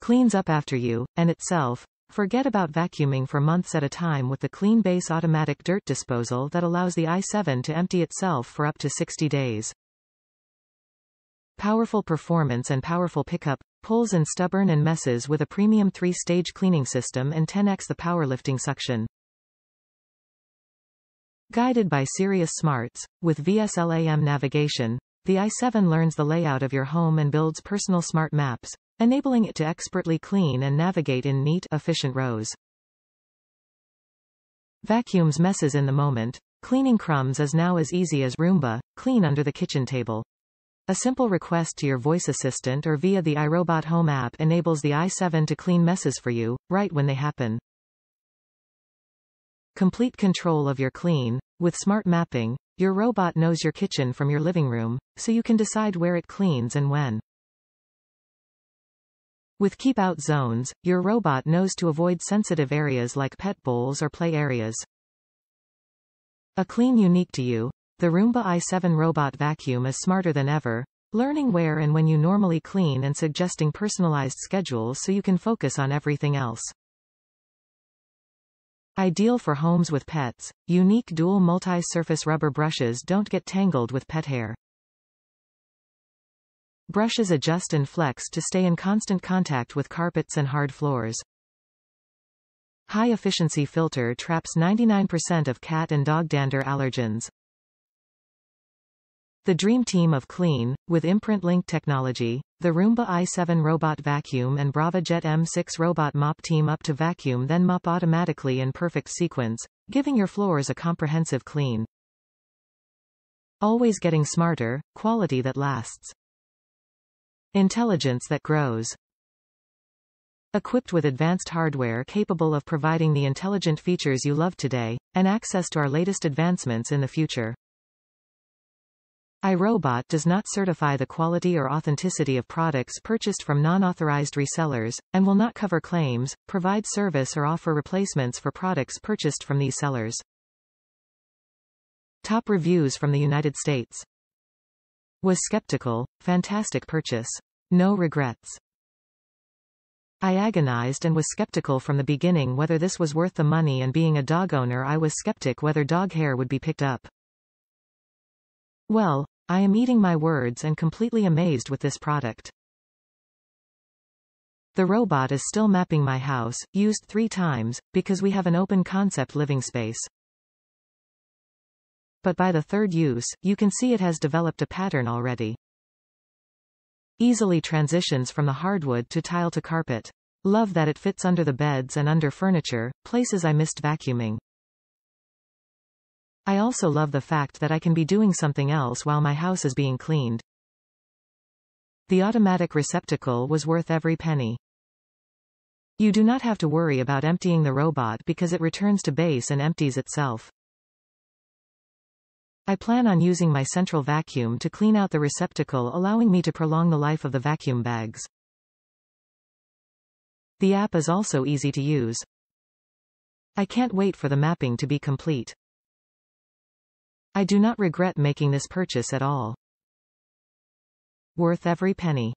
cleans up after you, and itself. Forget about vacuuming for months at a time with the Clean Base automatic dirt disposal that allows the i7 to empty itself for up to 60 days. Powerful performance and powerful pickup, pulls and stubborn and messes with a premium 3-stage cleaning system and 10x the powerlifting suction. Guided by serious Smarts, with VSLAM navigation, the i7 learns the layout of your home and builds personal smart maps, enabling it to expertly clean and navigate in neat, efficient rows. Vacuums messes in the moment. Cleaning crumbs is now as easy as Roomba, clean under the kitchen table. A simple request to your voice assistant or via the iRobot Home app enables the i7 to clean messes for you, right when they happen. Complete control of your clean. With smart mapping, your robot knows your kitchen from your living room, so you can decide where it cleans and when. With keep out zones, your robot knows to avoid sensitive areas like pet bowls or play areas. A clean unique to you, the Roomba i7 robot vacuum is smarter than ever, learning where and when you normally clean and suggesting personalized schedules so you can focus on everything else. Ideal for homes with pets, unique dual multi-surface rubber brushes don't get tangled with pet hair. Brushes adjust and flex to stay in constant contact with carpets and hard floors. High-efficiency filter traps 99% of cat and dog dander allergens. The dream team of clean, with imprint link technology, the Roomba i7 robot vacuum and Braava Jet M6 robot mop team up to vacuum then mop automatically in perfect sequence, giving your floors a comprehensive clean. Always getting smarter, quality that lasts. Intelligence that grows. Equipped with advanced hardware capable of providing the intelligent features you love today, and access to our latest advancements in the future. iRobot does not certify the quality or authenticity of products purchased from non-authorized resellers, and will not cover claims, provide service or offer replacements for products purchased from these sellers. Top reviews from the United States. Was skeptical, fantastic purchase. No regrets. I agonized and was skeptical from the beginning whether this was worth the money and being a dog owner I was skeptic whether dog hair would be picked up. Well, I am eating my words and completely amazed with this product. The robot is still mapping my house, used three times, because we have an open concept living space but by the third use, you can see it has developed a pattern already. Easily transitions from the hardwood to tile to carpet. Love that it fits under the beds and under furniture, places I missed vacuuming. I also love the fact that I can be doing something else while my house is being cleaned. The automatic receptacle was worth every penny. You do not have to worry about emptying the robot because it returns to base and empties itself. I plan on using my central vacuum to clean out the receptacle allowing me to prolong the life of the vacuum bags. The app is also easy to use. I can't wait for the mapping to be complete. I do not regret making this purchase at all. Worth every penny.